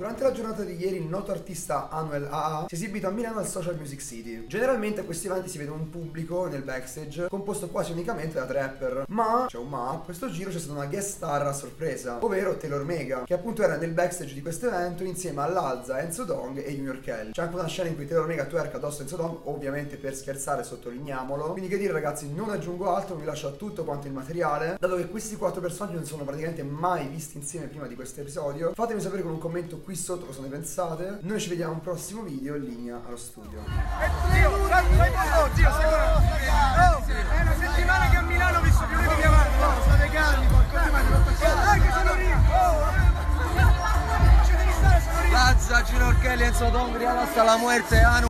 Durante la giornata di ieri il noto artista Anuel AA si è esibito a Milano al Social Music City. Generalmente a questi eventi si vede un pubblico nel backstage composto quasi unicamente da trapper, ma, c'è un ma, a questo giro c'è stata una guest star a sorpresa, ovvero Taylor Mega, che appunto era nel backstage di questo evento insieme all'Alza, Enzo Dong e Junior Kelly. C'è anche una scena in cui Taylor Mega twerka addosso a Enzo Dong, ovviamente per scherzare sottolineiamolo. Quindi che dire ragazzi, non aggiungo altro, vi lascio a tutto quanto il materiale, dato che questi quattro personaggi non sono praticamente mai visti insieme prima di questo episodio. Fatemi sapere con un commento qui sotto cosa ne pensate. Noi ci vediamo a un prossimo video in linea allo studio. Zio, poco, zio, sei Oh, è una settimana che a Milano ho visto più di mia madre. No, state calmi, qualcosa mi sono. Oh, lì. Lazza, Ginorchelli, Enzo Dongri, hasta la muerte, Anu.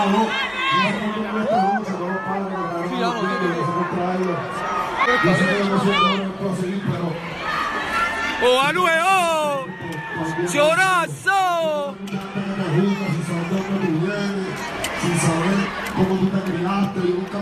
hermano. Dios termina nuestra ¡Oh, cómo te nunca